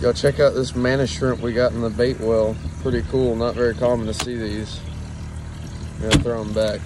Go check out this mantis shrimp we got in the bait well. Pretty cool. Not very common to see these. I'm gonna throw them back.